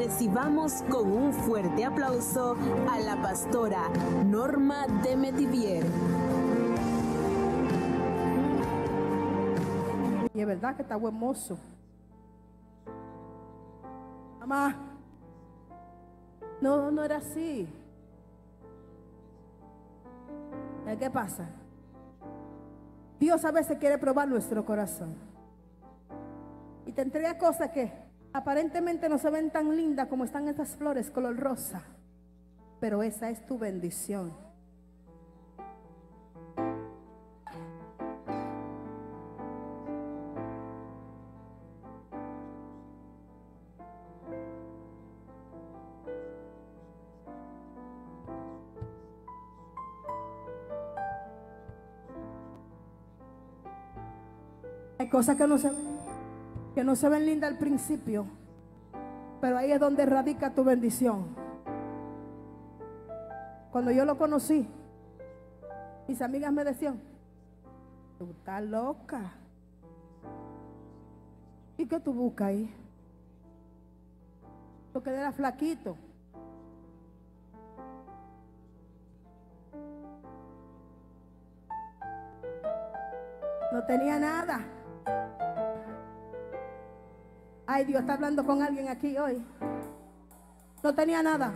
Recibamos con un fuerte aplauso a la pastora Norma de Metivier. Y es verdad que está buen. Mamá, no, no era así. ¿Qué pasa? Dios a veces quiere probar nuestro corazón. Y te entrega cosas que aparentemente no se ven tan lindas como están estas flores color rosa. Pero esa es tu bendición. Hay cosas que no se, no se ven lindas al principio, pero ahí es donde radica tu bendición. Cuando yo lo conocí, mis amigas me decían, tú estás loca. ¿Y qué tú buscas ahí? Porque era flaquito. No tenía nada. Ay, Dios está hablando con alguien aquí hoy. No tenía nada.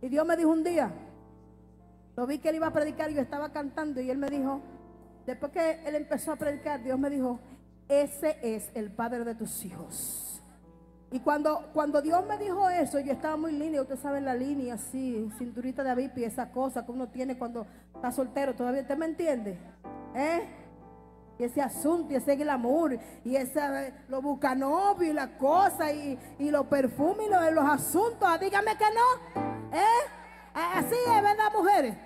Y Dios me dijo un día, lo vi que él iba a predicar y yo estaba cantando y él me dijo, después que él empezó a predicar, Dios me dijo, ese es el padre de tus hijos. Y cuando, cuando Dios me dijo eso, yo estaba muy línea, usted sabe la línea así, cinturita de avipi, esa cosa que uno tiene cuando está soltero todavía, ¿usted me entiende? ¿Eh? Y ese asunto, y ese glamour, y ese, lo bucanovio y la cosa, y, y los perfumes y los, los asuntos. Ah, dígame que no. ¿Eh? Así es, ¿verdad, mujeres?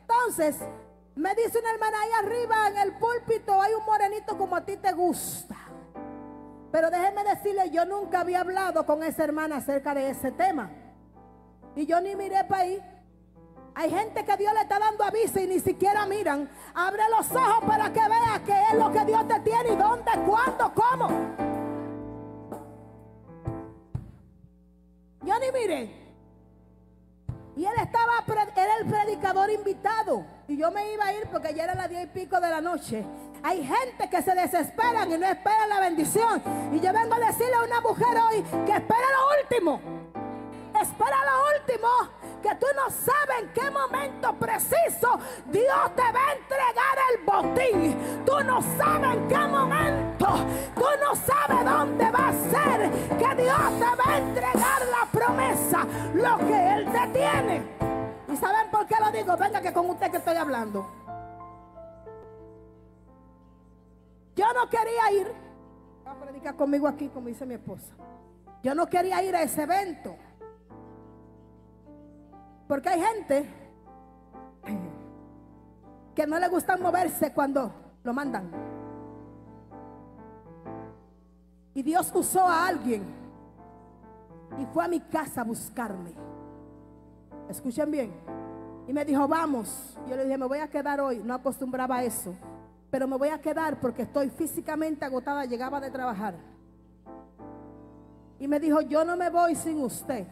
Entonces, me dice una hermana ahí arriba en el púlpito, hay un morenito como a ti te gusta. Pero déjeme decirle, yo nunca había hablado con esa hermana acerca de ese tema. Y yo ni miré para ahí. Hay gente que Dios le está dando aviso y ni siquiera miran. Abre los ojos para que vea qué es lo que Dios te tiene y dónde, cuándo, cómo. Yo ni miré. Y él estaba, era el predicador invitado. Y yo me iba a ir porque ya era las diez y pico de la noche. Hay gente que se desesperan y no esperan la bendición. Y yo vengo a decirle a una mujer hoy que espera lo último. Espera lo último. Que tú no sabes en qué momento preciso Dios te va a entregar el botín. Tú no sabes en qué momento. Tú no sabes dónde va a ser que Dios te va a entregar la promesa. Lo que Él te tiene. ¿Y saben por qué lo digo? Venga que con usted que estoy hablando. Yo no quería ir. A predicar conmigo aquí, como dice mi esposa. Yo no quería ir a ese evento. Porque hay gente que no le gusta moverse cuando lo mandan. Y Dios usó a alguien y fue a mi casa a buscarme. Escuchen bien. Y me dijo, vamos. Yo le dije, me voy a quedar hoy. No acostumbraba a eso. Pero me voy a quedar porque estoy físicamente agotada. Llegaba de trabajar. Y me dijo, yo no me voy sin usted.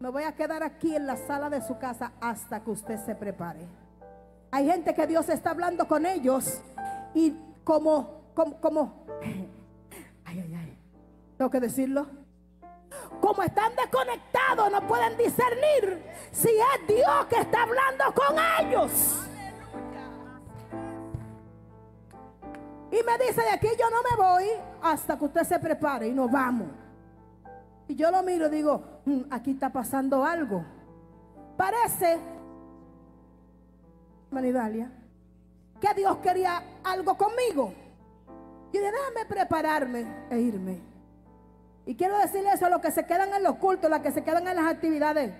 Me voy a quedar aquí en la sala de su casa hasta que usted se prepare. Hay gente que Dios está hablando con ellos y como, como, como, ay, ay, ay, tengo que decirlo. Como están desconectados, no pueden discernir si es Dios que está hablando con ellos. Y me dice, de aquí yo no me voy hasta que usted se prepare y nos vamos. Y yo lo miro y digo, "Mm, aquí está pasando algo. Parece, Manidalia, que Dios quería algo conmigo. Y dije, déjame prepararme e irme. Y quiero decirle eso a los que se quedan en los cultos, los que se quedan en las actividades.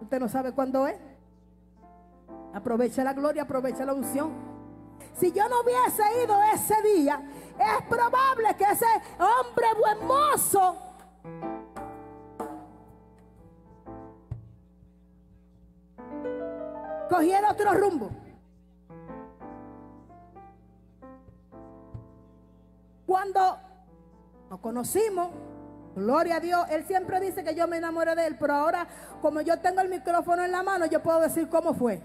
Usted no sabe cuándo es. Aprovecha la gloria, aprovecha la unción. Si yo no hubiese ido ese día, es probable que ese hombre buen mozo cogiera otro rumbo. Cuando nos conocimos, gloria a Dios, él siempre dice que yo me enamoré de él, pero ahora como yo tengo el micrófono en la mano, yo puedo decir cómo fue.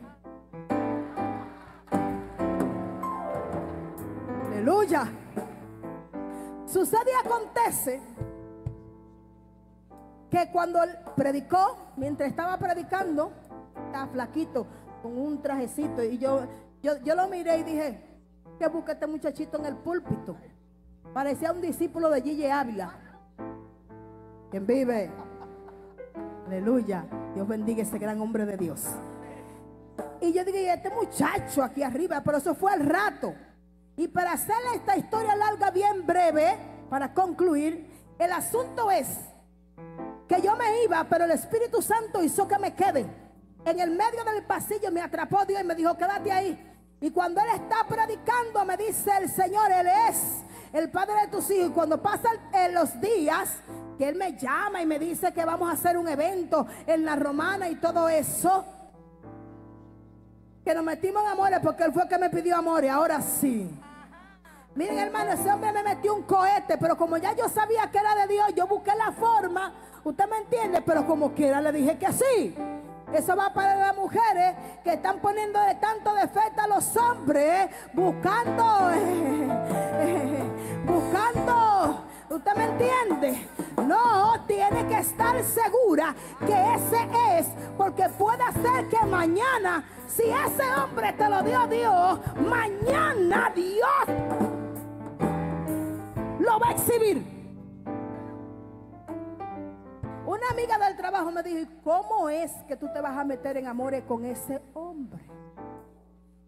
Aleluya. Sucede y acontece que cuando él predicó, mientras estaba predicando, estaba flaquito, con un trajecito, y yo, yo, yo lo miré y dije, ¿qué busca este muchachito en el púlpito? Parecía un discípulo de Gille Ávila. Quien vive. Aleluya. Dios bendiga ese gran hombre de Dios. Y yo dije, este muchacho aquí arriba, pero eso fue al rato. Y para hacer esta historia larga, bien breve, para concluir, el asunto es que yo me iba, pero el Espíritu Santo hizo que me quede. En el medio del pasillo me atrapó Dios y me dijo, quédate ahí. Y cuando Él está predicando, me dice el Señor, Él es el Padre de tus hijos. Y cuando pasan los días, que Él me llama y me dice que vamos a hacer un evento en la romana y todo eso, que nos metimos en amores porque Él fue el que me pidió amores, ahora sí. Miren hermano, ese hombre me metió un cohete, pero como ya yo sabía que era de Dios, yo busqué la forma, usted me entiende, pero como quiera le dije que sí. Eso va para las mujeres que están poniendo de tanto defecto a los hombres, buscando, buscando, ¿usted me entiende? No, tiene que estar segura que ese es, porque puede ser que mañana, si ese hombre te lo dio Dios, mañana Dios lo va a exhibir. Una amiga del trabajo me dijo, ¿cómo es que tú te vas a meter en amores con ese hombre?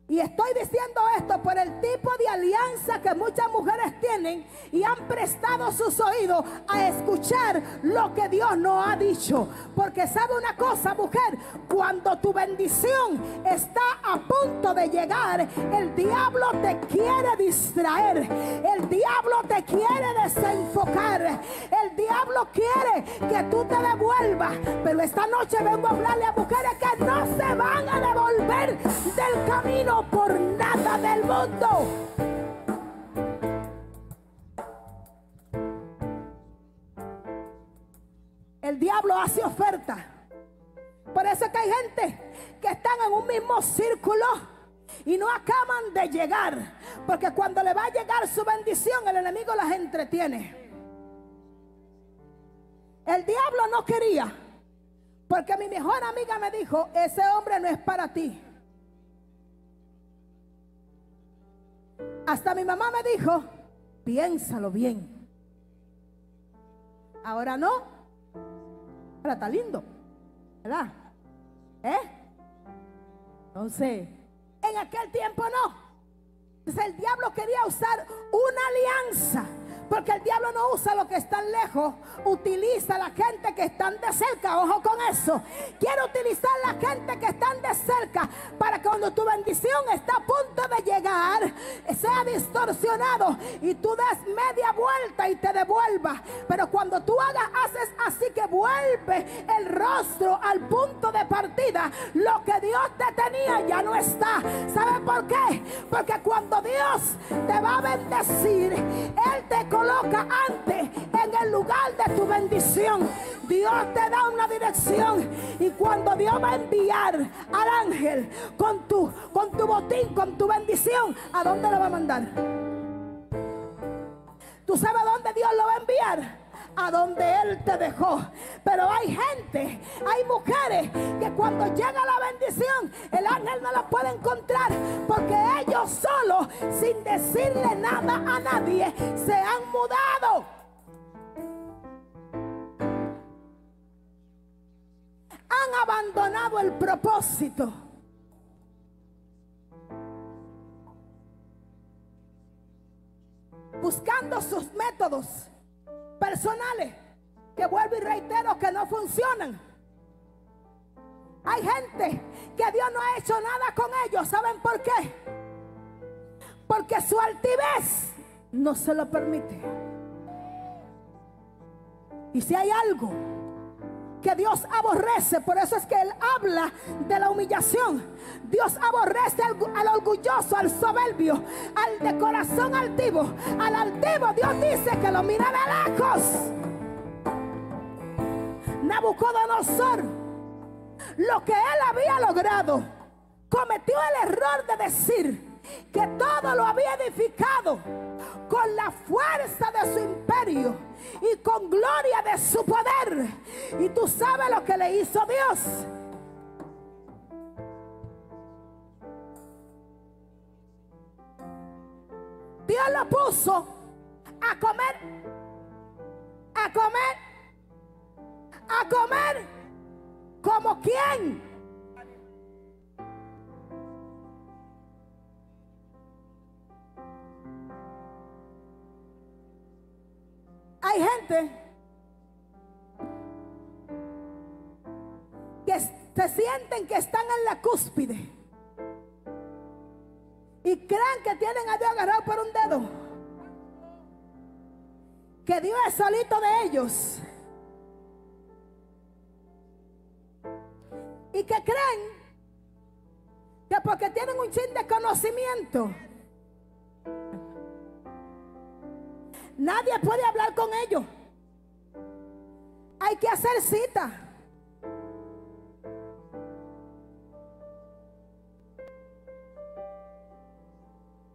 Y estoy diciendo esto por el tipo de alianza que muchas mujeres tienen y han prestado sus oídos a escuchar lo que Dios nos ha dicho. Porque sabe una cosa, mujer, cuando tu bendición está a punto de llegar, el diablo te quiere distraer, el diablo te quiere desenfocar, el diablo quiere que tú te devuelvas. Pero esta noche vengo a hablarle a mujeres que no se van a devolver del camino por nada del mundo. El diablo hace oferta. Por eso es que hay gente que están en un mismo círculo y no acaban de llegar. Porque cuando le va a llegar su bendición, el enemigo las entretiene. El diablo no quería. Porque mi mejor amiga me dijo, ese hombre no es para ti. Hasta mi mamá me dijo, piénsalo bien. Ahora no. Ahora está lindo. ¿Verdad? ¿Eh? Entonces, en aquel tiempo no. Entonces el diablo quería usar una alianza porque el diablo no usa lo que están lejos, utiliza a la gente que están de cerca. Ojo con eso. Quiere utilizar la gente que están de cerca para que cuando tu bendición está a punto de llegar, sea distorsionado y tú des media vuelta y te devuelva. Pero cuando tú hagas, haces así que vuelve el rostro al punto de partida, lo que Dios te tenía ya no está. ¿Sabe por qué? Porque cuando Dios te va a bendecir, Él te coloca antes en el lugar de tu bendición. Dios te da una dirección y cuando Dios va a enviar al ángel con tu, con tu botín, con tu bendición, ¿a dónde lo va a mandar? ¿Tú sabes dónde Dios lo va a enviar? A donde Él te dejó. Pero hay gente, hay mujeres que cuando llega la bendición, el ángel no la puede encontrar porque ellos solos, sin decirle nada a nadie, se han mudado. Han abandonado el propósito. Buscando sus métodos personales que vuelvo y reitero que no funcionan. Hay gente que Dios no ha hecho nada con ellos. ¿Saben por qué? Porque su altivez no se lo permite. Y si hay algo que Dios aborrece. Por eso es que Él habla de la humillación. Dios aborrece al, orgulloso, al soberbio, al de corazón altivo. Al altivo Dios dice que lo mira de lejos. Nabucodonosor, lo que él había logrado, cometió el error de decir que todo lo había edificado con la fuerza de su imperio y con gloria de su poder. Y tú sabes lo que le hizo Dios. Dios lo puso a comer, a comer, a comer como quien Hay gente que se sienten que están en la cúspide y creen que tienen a Dios agarrado por un dedo. Que Dios es solito de ellos. Y que creen que porque tienen un chin de conocimiento Nadie puede hablar con ellos. Hay que hacer cita.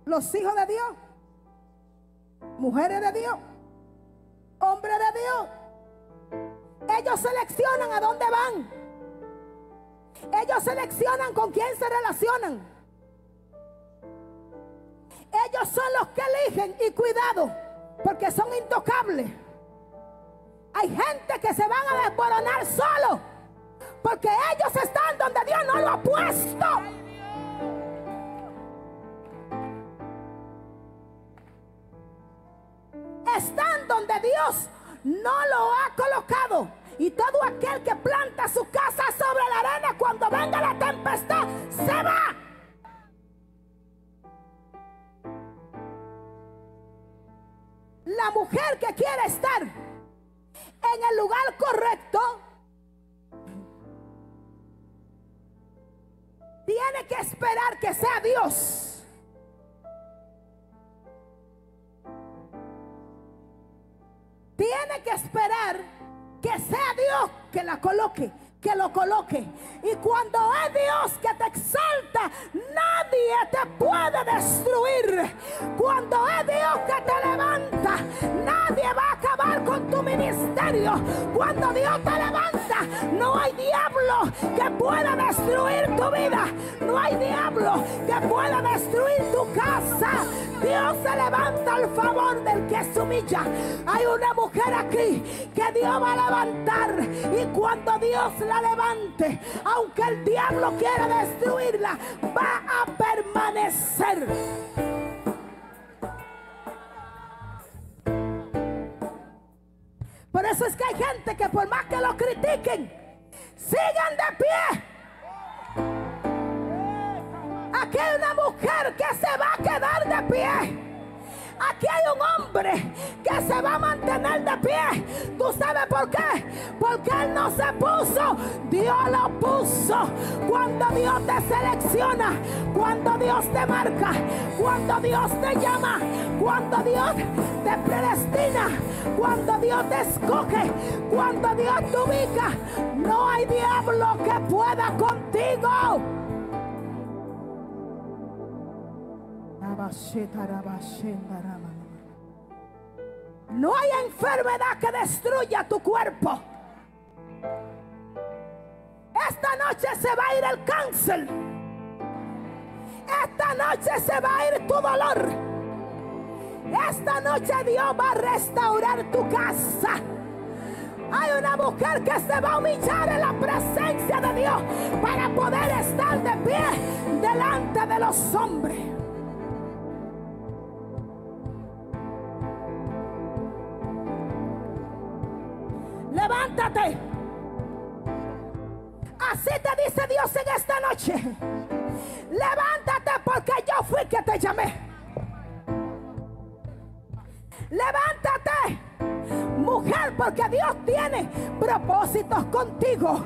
Los hijos de Dios, mujeres de Dios, hombres de Dios, ellos seleccionan a dónde van. Ellos seleccionan con quién se relacionan. Ellos son los que eligen y cuidado porque son intocables. Hay gente que se van a desboronar solo porque ellos están donde Dios no lo ha puesto. Están donde Dios no lo ha colocado. Y todo aquel que planta su casa sobre la arena cuando venga la tempestad se va. La mujer que quiere estar en el lugar correcto tiene que esperar que sea Dios. Tiene que esperar que sea Dios que la coloque que lo coloque. Y cuando es Dios que te exalta, nadie te puede destruir. Cuando es Dios que te levanta, nadie va a acabar con tu ministerio. Cuando Dios te levanta, no hay diablo que pueda destruir tu vida. No hay diablo que pueda destruir tu casa. Dios se levanta al favor del que se humilla. Hay una mujer aquí que Dios va a levantar. Y cuando Dios la levante, aunque el diablo quiera destruirla, va a permanecer. Por eso es que hay gente que por más que lo critiquen, sigan de pie. Aquí hay una mujer quedar de pie. Aquí hay un hombre que se va a mantener de pie. ¿Tú sabes por qué? Porque él no se puso, Dios lo puso. Cuando Dios te selecciona, cuando Dios te marca, cuando Dios te llama, cuando Dios te predestina, cuando Dios te escoge, cuando Dios te ubica, no hay diablo que pueda contigo. No hay enfermedad que destruya tu cuerpo. Esta noche se va a ir el cáncer. Esta noche se va a ir tu dolor. Esta noche Dios va a restaurar tu casa. Hay una mujer que se va a humillar en la presencia de Dios para poder estar de pie delante de los hombres. Levántate. Así te dice Dios en esta noche. Levántate porque yo fui que te llamé. Levántate, mujer porque Dios tiene propósitos contigo.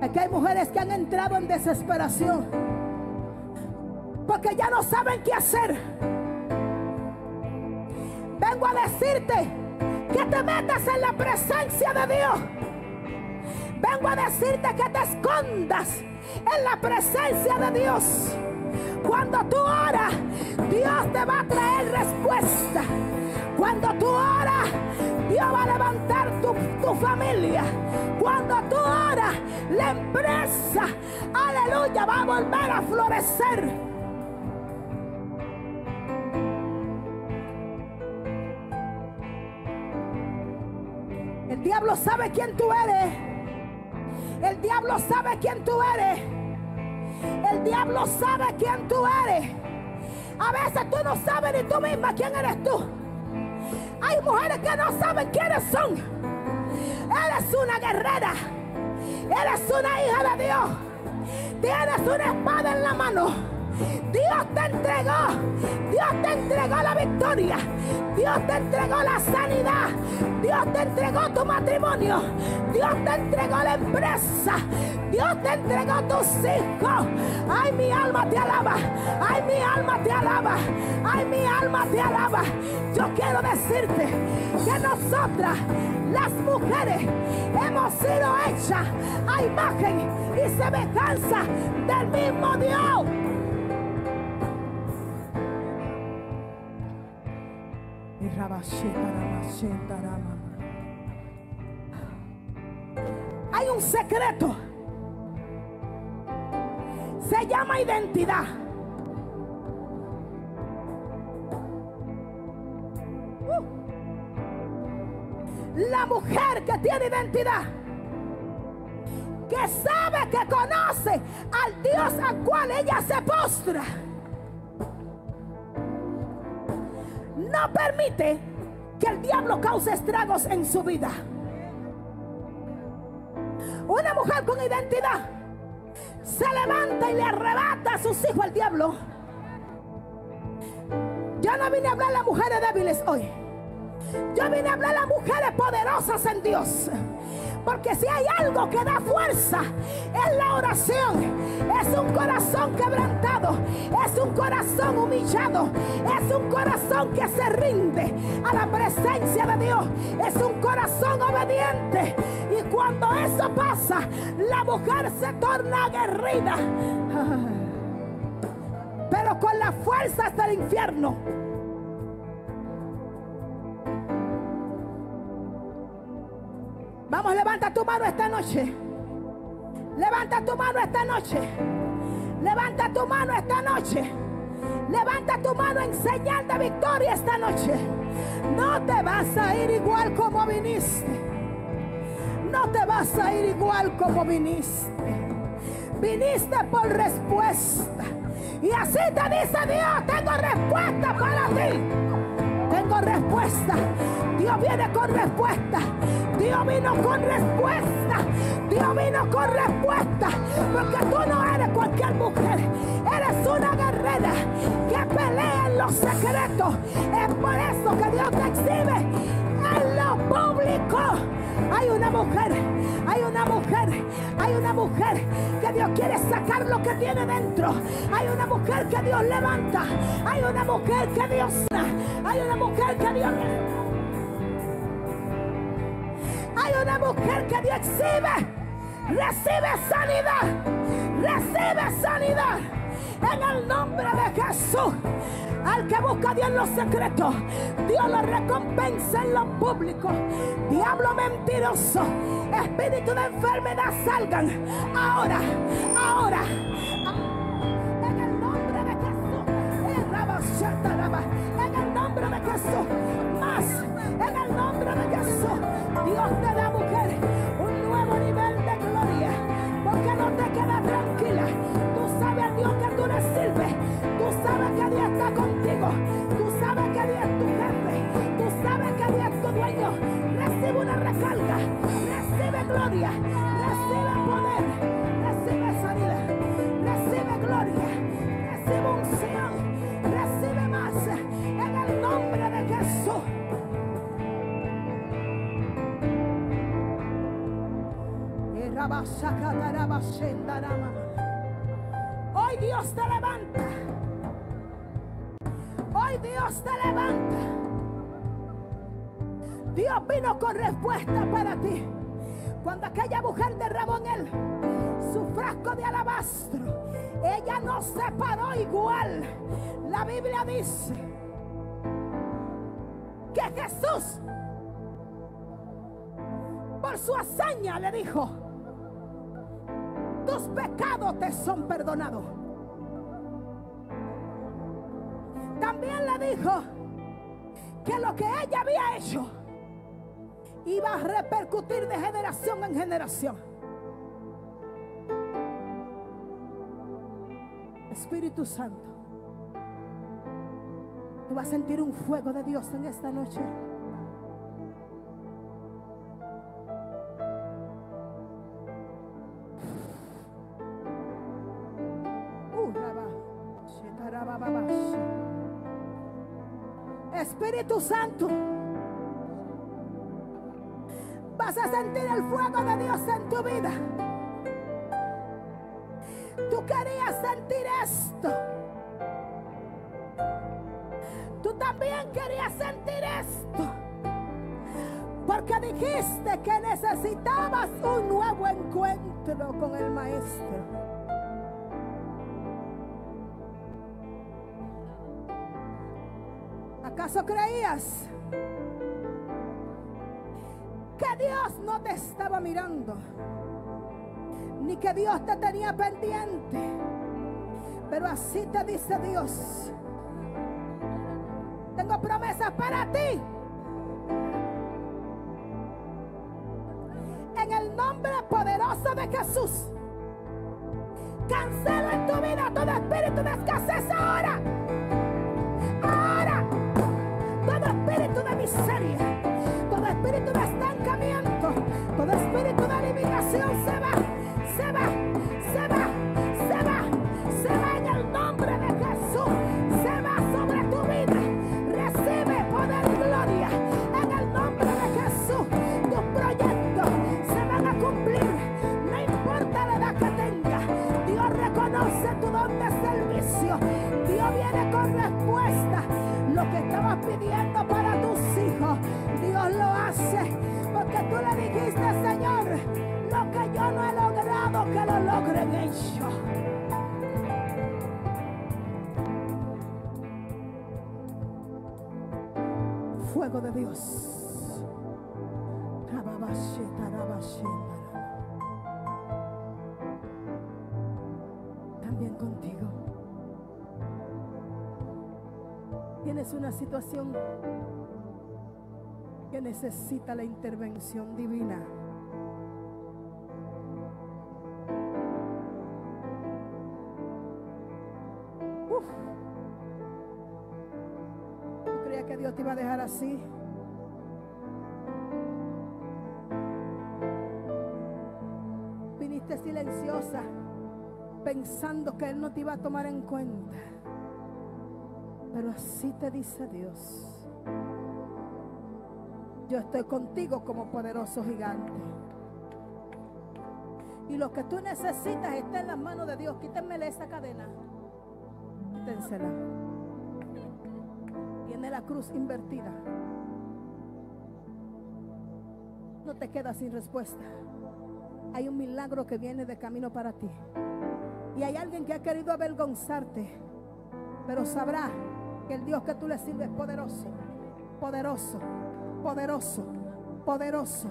Aquí hay mujeres que han entrado en desesperación porque ya no saben qué hacer. Vengo a decirte que te metas en la presencia de Dios. Vengo a decirte que te escondas en la presencia de Dios. Cuando tú oras, Dios te va a traer respuesta. Cuando tú oras, Dios va a levantar tu, tu familia. Cuando tú oras, la empresa, aleluya, va a volver a florecer. Diablo sabe quién tú eres. El diablo sabe quién tú eres. El diablo sabe quién tú eres. A veces tú no sabes ni tú misma quién eres tú. Hay mujeres que no saben quiénes son. Eres una guerrera. Eres una hija de Dios. Tienes una espada en la mano. Dios te entregó, Dios te entregó la victoria, Dios te entregó la sanidad, Dios te entregó tu matrimonio, Dios te entregó la empresa, Dios te entregó tus hijos. Ay, mi alma te alaba, ay, mi alma te alaba, ay, mi alma te alaba. Yo quiero decirte que nosotras, las mujeres, hemos sido hechas a imagen y semejanza del mismo Dios. Hay un secreto. Se llama identidad. Uh. La mujer que tiene identidad, que sabe que conoce al Dios al cual ella se postra no permite que el diablo cause estragos en su vida. Una mujer con identidad se levanta y le arrebata a sus hijos al diablo. Yo no vine a hablar a las mujeres débiles hoy. Yo vine a hablar a mujeres poderosas en Dios. Porque si hay algo que da fuerza, es la oración. Es un corazón quebrantado. Es un corazón humillado. Es un corazón que se rinde a la presencia de Dios. Es un corazón obediente. Y cuando eso pasa, la mujer se torna aguerrida. Pero con las fuerzas del infierno. Vamos, levanta tu mano esta noche. Levanta tu mano esta noche. Levanta tu mano esta noche. Levanta tu mano en señal de victoria esta noche. No te vas a ir igual como viniste. No te vas a ir igual como viniste. Viniste por respuesta. Y así te dice Dios, tengo respuesta para ti. Tengo respuesta. Dios viene con respuesta. Dios vino con respuesta. Dios vino con respuesta. Porque tú no eres cualquier mujer. Eres una guerrera que pelea en los secretos. Es por eso que Dios te exhibe en lo público. Hay una mujer, hay una mujer, hay una mujer que Dios quiere sacar lo que tiene dentro. Hay una mujer que Dios levanta. Hay una mujer que Dios hay una mujer que Dios hay una mujer que Dios exhibe. Recibe sanidad. Recibe sanidad. En el nombre de Jesús. Al que busca a Dios en los secretos, Dios lo recompensa en lo público. Diablo mentiroso, espíritu de enfermedad salgan ahora, ahora. En el nombre de Jesús. En el nombre de Jesús. recarga. Recibe gloria, recibe poder, recibe sanidad, recibe gloria, recibe unción, recibe más en el nombre de Jesús. Hoy Dios te levanta. Hoy Dios te levanta. Dios vino con respuesta para ti. Cuando aquella mujer derramó en él su frasco de alabastro, ella no se paró igual. La Biblia dice que Jesús, por su hazaña, le dijo, tus pecados te son perdonados. También le dijo que lo que ella había hecho iba a repercutir de generación en generación. Espíritu Santo, tú vas a sentir un fuego de Dios en esta noche. Espíritu Santo, vas a sentir el fuego de Dios en tu vida. Tú querías sentir esto. Tú también querías sentir esto. Porque dijiste que necesitabas un nuevo encuentro con el Maestro. ¿Acaso creías Dios no te estaba mirando? Ni que Dios te tenía pendiente. Pero así te dice Dios. Tengo promesas para ti. En el nombre poderoso de Jesús. Dios. También contigo. Tienes una situación que necesita la intervención divina. Uf. ¿Tú creías que Dios te iba a dejar así? Silenciosa pensando que Él no te iba a tomar en cuenta. Pero así te dice Dios. Yo estoy contigo como poderoso gigante. Y lo que tú necesitas está en las manos de Dios. Quítenmele esa cadena. Quítensela. Tiene la cruz invertida. No te quedas sin respuesta. Hay un milagro que viene de camino para ti. Y hay alguien que ha querido avergonzarte. Pero sabrá que el Dios que tú le sirves es poderoso. Poderoso poderoso, poderoso.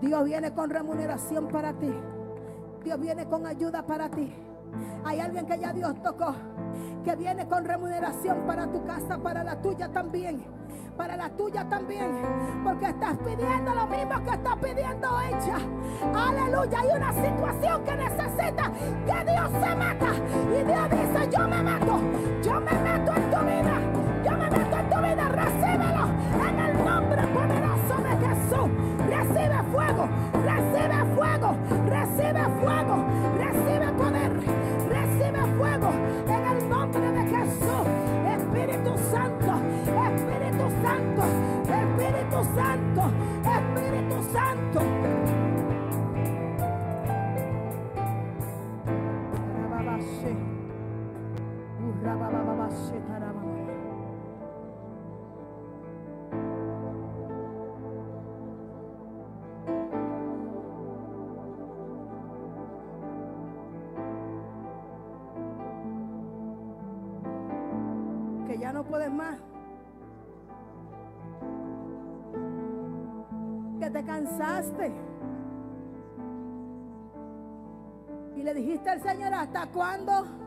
Dios viene con remuneración para ti. Dios viene con ayuda para ti. Hay alguien que ya Dios tocó, que viene con remuneración para tu casa, para la tuya también. Para la tuya también. Porque estás pidiendo lo mismo que está pidiendo ella. Aleluya. Hay una situación que necesita que Dios se mata. Y Dios dice, yo me mato. Yo me meto en tu vida. Que ya no puedes más. Que te cansaste. Y le dijiste al Señor, ¿hasta cuándo?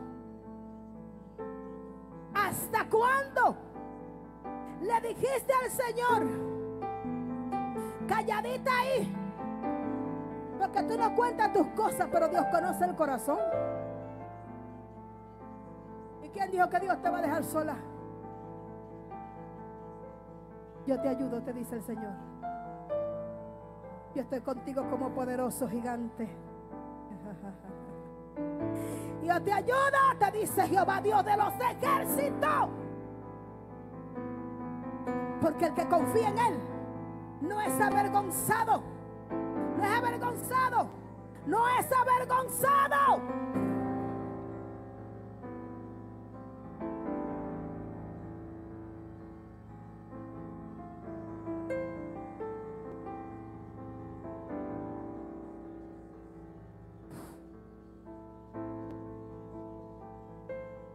Cuándo? Le dijiste al Señor, calladita ahí, porque tú no cuentas tus cosas, pero Dios conoce el corazón. ¿Y quién dijo que Dios te va a dejar sola? Yo te ayudo, te dice el Señor. Yo estoy contigo como poderoso gigante. Dios te ayuda, te dice Jehová, Dios de los ejércitos. Porque el que confía en Él no es avergonzado. No es avergonzado. No es avergonzado.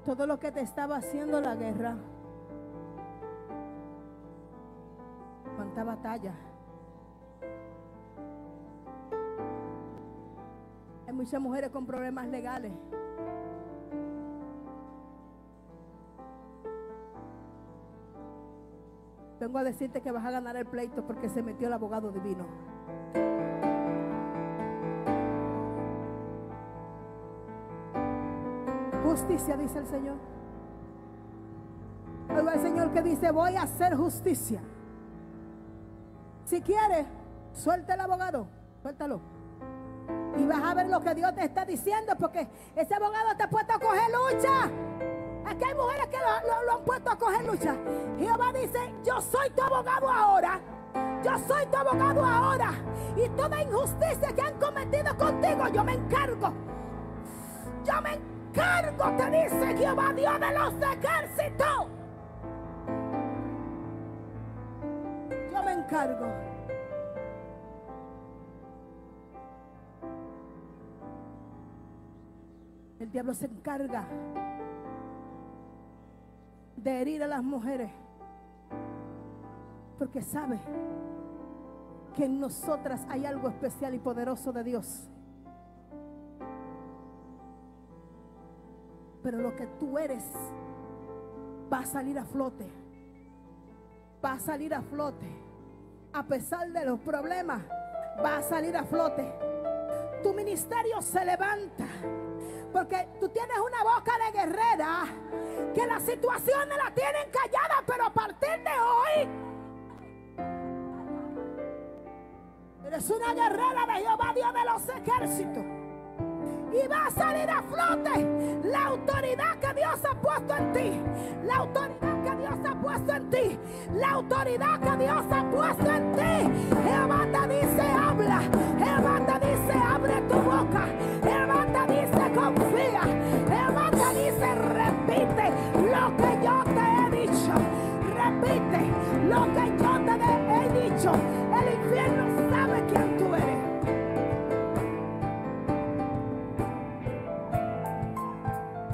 Todo lo que te estaba haciendo la guerra. Cuánta batalla. Hay muchas mujeres con problemas legales. Vengo a decirte que vas a ganar el pleito porque se metió el abogado divino. Justicia, dice el Señor. Oiga el Señor que dice, voy a hacer justicia. Si quieres, suelta el abogado, suéltalo. Y vas a ver lo que Dios te está diciendo, porque ese abogado te ha puesto a coger lucha. Aquí hay mujeres que lo, lo han puesto a coger lucha. Jehová dice, yo soy tu abogado ahora. Yo soy tu abogado ahora. Y toda injusticia que han cometido contigo, yo me encargo. Yo me encargo, te dice Jehová, Dios de los ejércitos. Encargo. El diablo se encarga de herir a las mujeres porque sabe que en nosotras hay algo especial y poderoso de Dios. Pero lo que tú eres va a salir a flote. Va a salir a flote. A pesar de los problemas, va a salir a flote. Tu ministerio se levanta. Porque tú tienes una boca de guerrera. Que las situaciones la tienen callada. Pero a partir de hoy. Eres una guerrera de Jehová, Dios de los ejércitos. Y va a salir a flote la autoridad que Dios ha puesto en ti. La autoridad puesto en ti. La autoridad que Dios ha puesto en ti. Jehová te dice, habla. Jehová te dice, abre tu boca. Jehová te dice, confía. Jehová te dice, repite lo que yo te he dicho. Repite lo que yo te he dicho. El infierno sabe quién tú eres.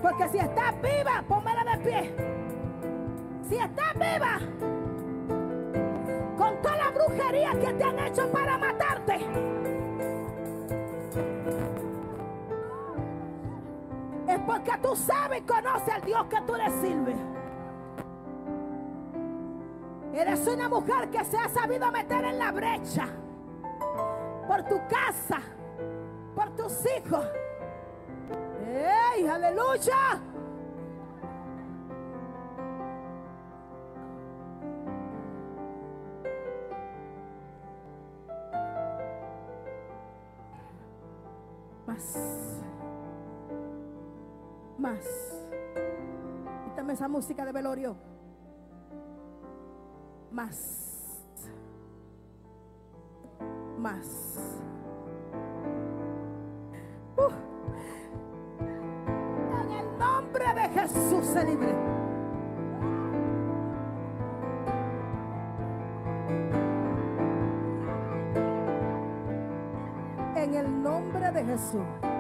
Porque si estás viva, pónmela de pie. Si estás viva, con toda la brujería que te han hecho para matarte. Es porque tú sabes y conoces al Dios que tú le sirves. Eres una mujer que se ha sabido meter en la brecha por tu casa, por tus hijos. ¡Ey, aleluya! Música de velorio. Más. Más. Uh. En el nombre de Jesús se libre. En el nombre de Jesús.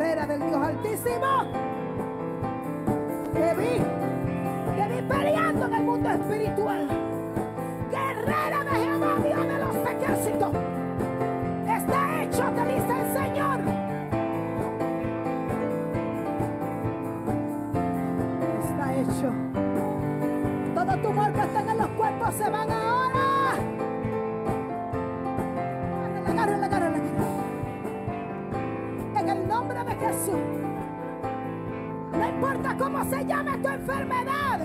Del Dios Altísimo. Te vi, te vi peleando en el mundo espiritual. Guerrera de Jehová, Dios de los ejércitos. Está hecho, te dice el Señor. Está hecho. Todo tumor que están en los cuerpos se van ahora. Jesús. No importa cómo se llame tu enfermedad.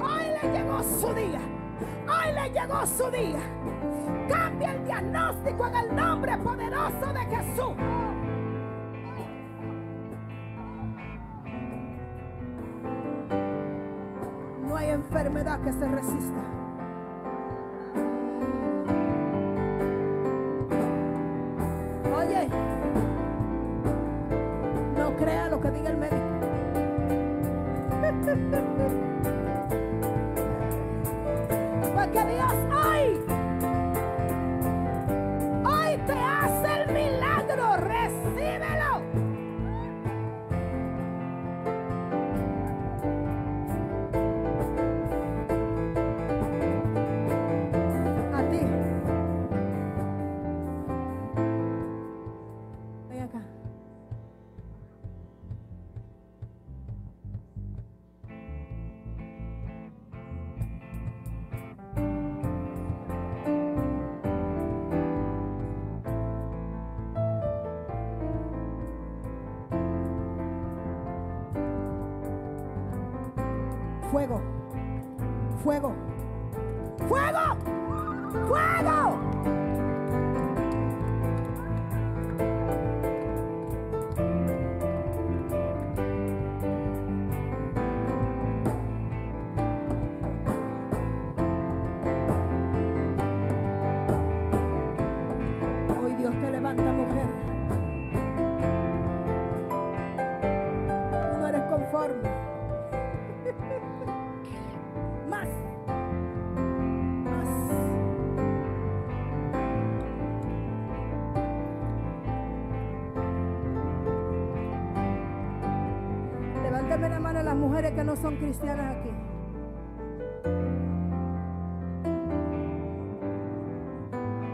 Hoy le llegó su día. Hoy le llegó su día. Cambia el diagnóstico en el nombre poderoso de Jesús. No hay enfermedad que se resista. Que no son cristianas aquí.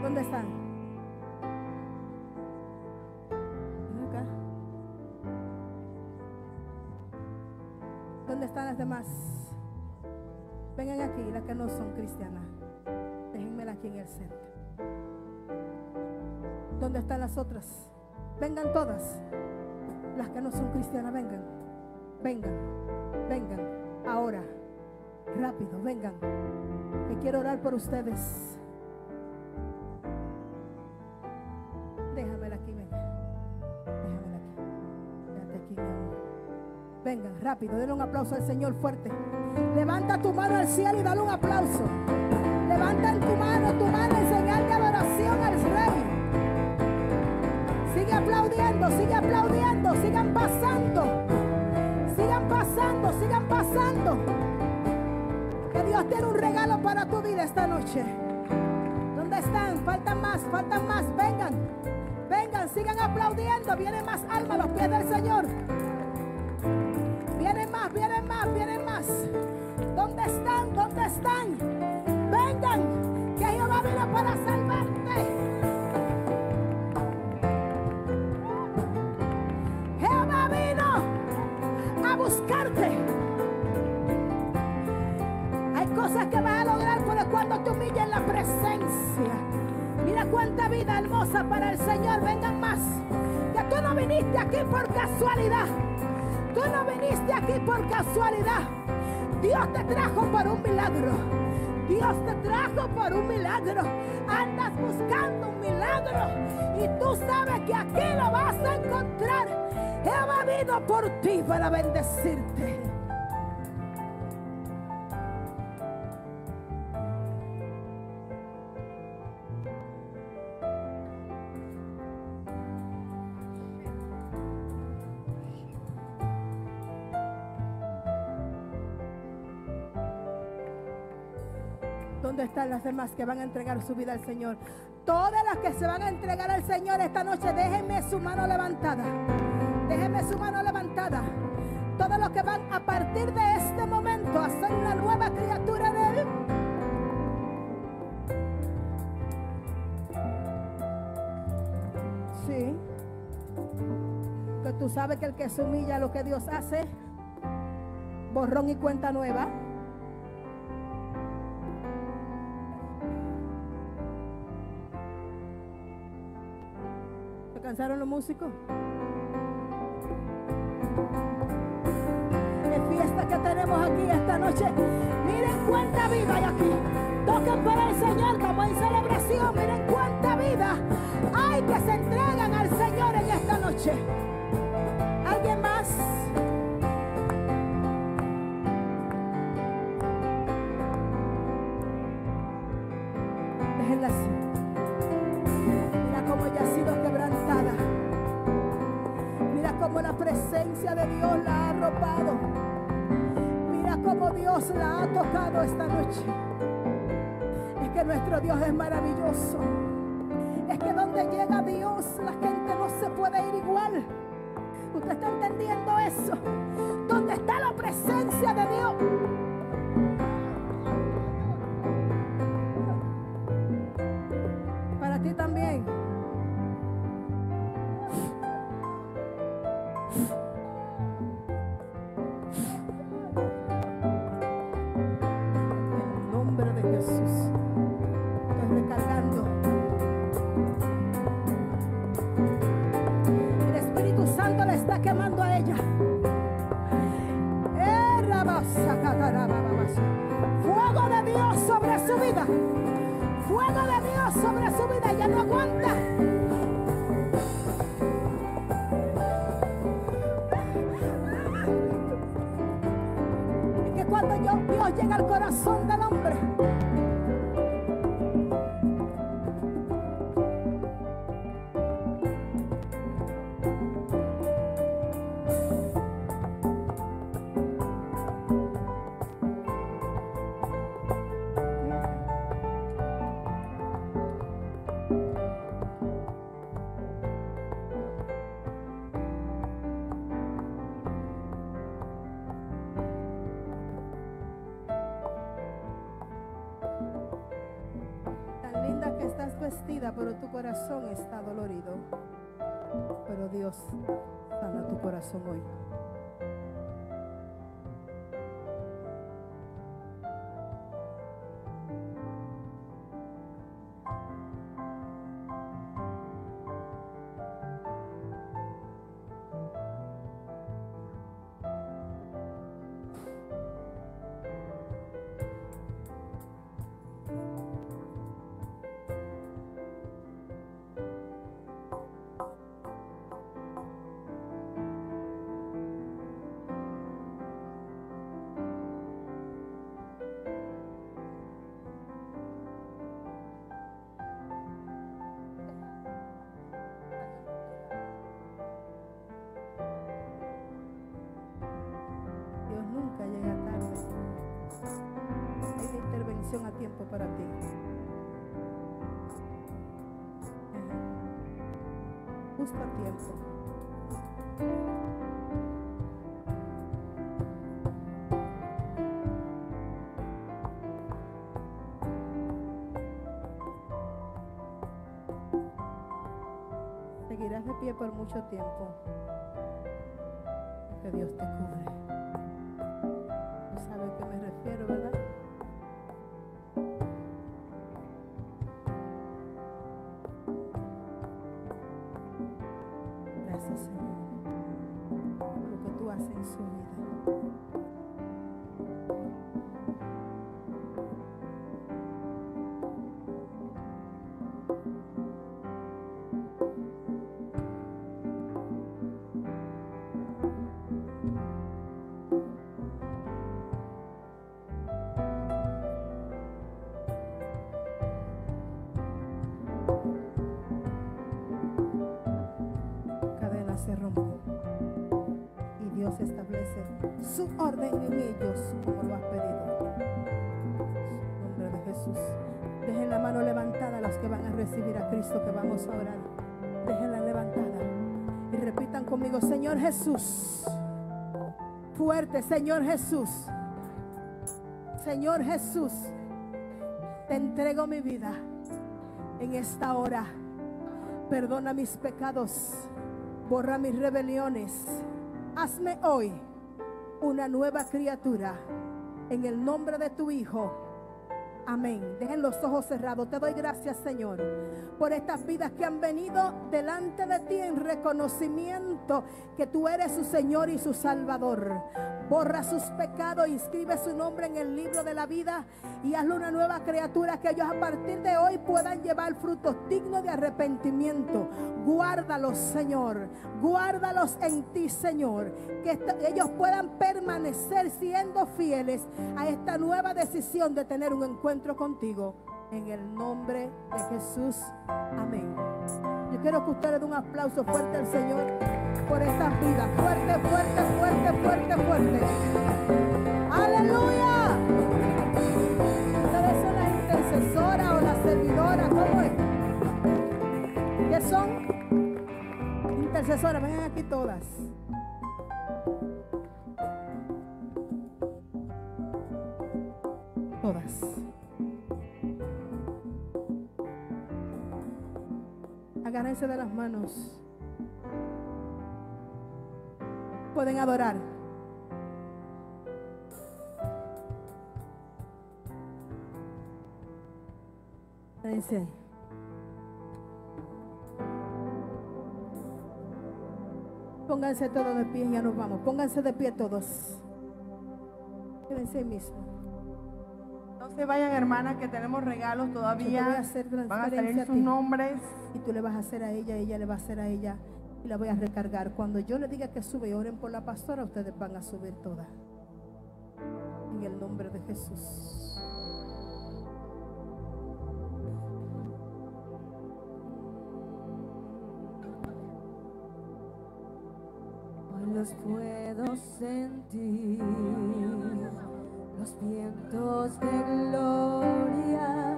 ¿Dónde están? Acá. ¿Dónde están las demás? Vengan aquí, las que no son cristianas. Déjenmela aquí en el centro. ¿Dónde están las otras? Vengan todas. Las que no son cristianas, vengan. Vengan. Vengan. Ahora. Rápido, vengan. Que quiero orar por ustedes. Déjamela aquí, venga. Déjamela aquí. Quédate aquí, mi amor. Vengan, rápido, denle un aplauso al Señor fuerte. Levanta tu mano al cielo y dale un aplauso. Levanta tu mano, tu mano en señal de adoración al Rey. Sigue aplaudiendo, sigue aplaudiendo, sigan pasando. Que Dios tiene un regalo para tu vida esta noche. ¿Dónde están? Faltan más, faltan más. Vengan, vengan, sigan aplaudiendo. Vienen más almas a los pies del Señor. Vienen más, vienen más, vienen más. ¿Dónde están? ¿Dónde están? Vengan, que Jehová vino para salvarte. Jehová vino a buscarte. Cosas que vas a lograr pero cuando te humilles en la presencia. Mira cuánta vida hermosa para el Señor. Vengan más. Que tú no viniste aquí por casualidad. Tú no viniste aquí por casualidad. Dios te trajo por un milagro. Dios te trajo por un milagro. Andas buscando un milagro. Y tú sabes que aquí lo vas a encontrar. Jehová vino por ti para bendecirte. ¿Dónde están las demás que van a entregar su vida al Señor? Todas las que se van a entregar al Señor esta noche, déjenme su mano levantada. Déjenme su mano levantada. Todos los que van a partir de este momento a ser una nueva criatura de Él. Sí. Que tú sabes que el que se humilla lo que Dios hace, borrón y cuenta nueva. ¿Se cansaron los músicos? Es fiesta que tenemos aquí esta noche. Miren cuánta vida hay aquí. Toquen para el Señor, estamos en celebración. Miren cuánta vida hay que se entregan al Señor en esta noche. ¿Alguien más? Déjenla así. Cómo la presencia de Dios la ha arropado. Mira cómo Dios la ha tocado esta noche. Es que nuestro Dios es maravilloso. Es que donde llega Dios, la gente no se puede ir igual. ¿Usted está entendiendo eso? Donde está la presencia de Dios. Pero tu corazón está dolorido. Pero Dios sana tu corazón hoy. Pie por mucho tiempo. Que Dios te cubre. Tú sabes a qué me refiero, ¿verdad? Recibir a Cristo que vamos a orar. Déjenla levantada. Y repitan conmigo, Señor Jesús. Fuerte, Señor Jesús. Señor Jesús, te entrego mi vida en esta hora. Perdona mis pecados, borra mis rebeliones. Hazme hoy una nueva criatura en el nombre de tu Hijo Amén. Dejen los ojos cerrados. Te doy gracias, Señor, por estas vidas que han venido delante de ti en reconocimiento que tú eres su Señor y su Salvador. Borra sus pecados, inscribe su nombre en el libro de la vida y hazle una nueva criatura que ellos a partir de hoy puedan llevar frutos dignos de arrepentimiento. Guárdalos, Señor. Guárdalos en ti, Señor. Que ellos puedan permanecer siendo fieles a esta nueva decisión de tener un encuentro contigo. En el nombre de Jesús. Amén. Yo quiero que ustedes den un aplauso fuerte al Señor por estas vidas. Fuerte, fuerte, fuerte, fuerte, fuerte. Aleluya. Ustedes son las intercesoras o las servidoras. ¿Cómo es? ¿Qué son? Intercesoras. Vengan aquí todas. Todas. Agárrense de las manos. Pueden adorar. Quédense. Pónganse todos de pie y ya nos vamos. Pónganse de pie todos. Quédense mismo. Se vayan, hermanas, que tenemos regalos Yo te todavía. voy a hacer Van a transferencia salir sus nombres. y tú le vas a hacer a ella, ella le va a hacer a ella y la voy a recargar. Cuando yo le diga que sube y oren por la pastora, ustedes van a subir todas. En el nombre de Jesús. Hoy los puedo sentir, los vientos de gloria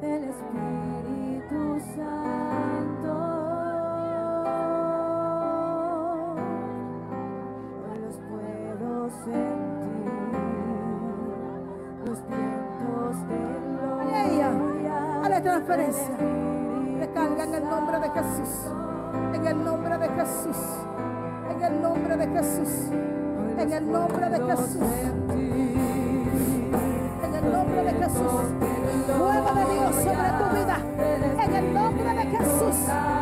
del Espíritu Santo. Los puedo sentir, los vientos de Ella, gloria. a la transferencia. Recarga en el nombre de Jesús. En el nombre de Jesús. En el nombre de Jesús. En el nombre de Jesús. El nombre de Jesús. Fuego de Dios sobre tu vida. En el nombre de Jesús.